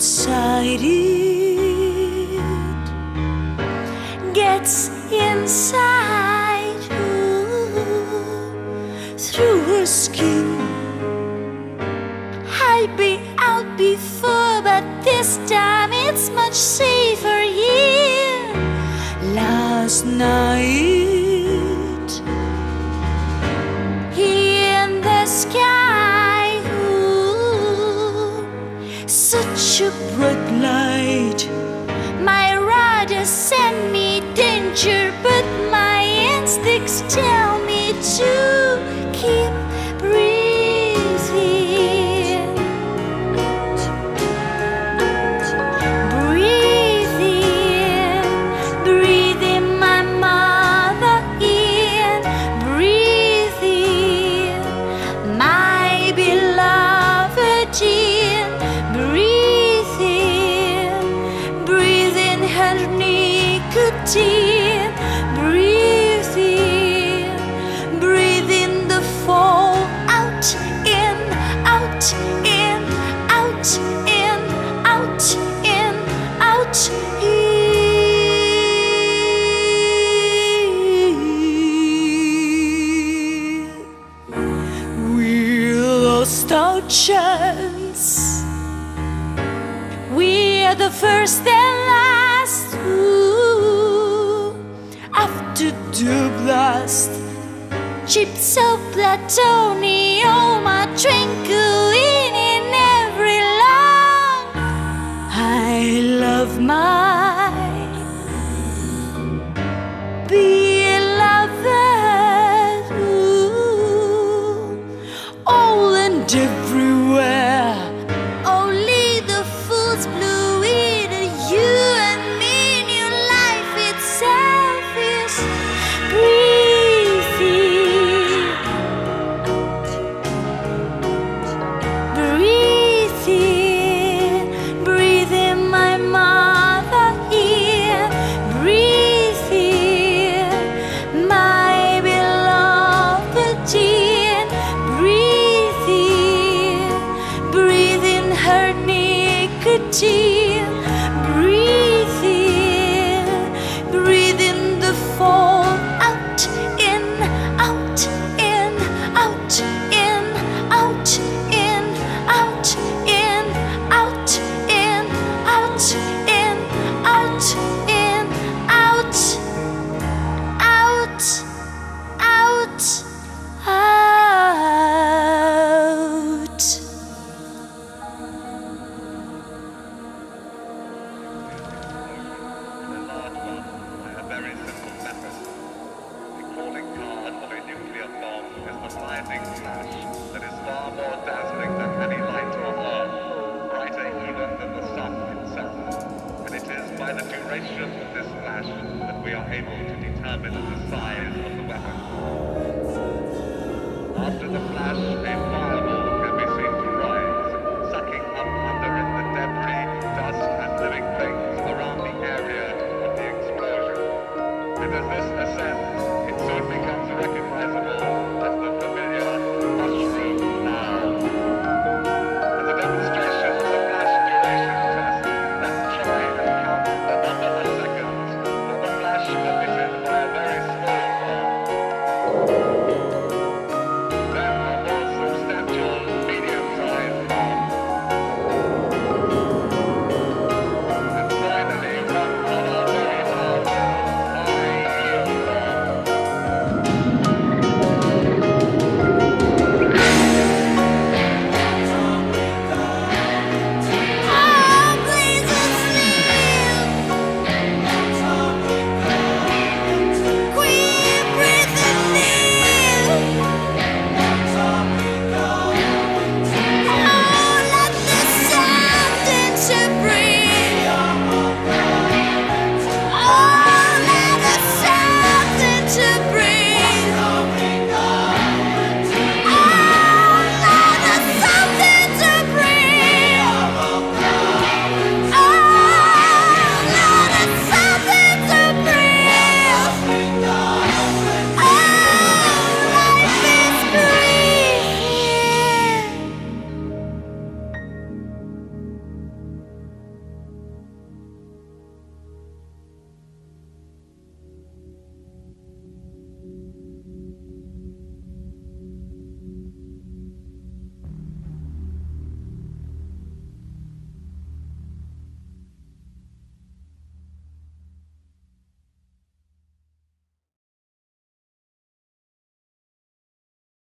outside it gets inside ooh, through her skin. I've been out before, but this time it's much safer here. Last night, such a bright light. My radar send me danger, chance. We're the first and last. Ooh, after the blast, chips of plutonium 一起。a blinding flash that is far more dazzling than any light on earth, brighter even than the sun itself. And it is by the duration of this flash that we are able to determine the size of the weapon. After the flash, a fireball can be seen to rise, sucking up under it the debris, dust, and living things around the area of the explosion. And as this ascends, it soon becomes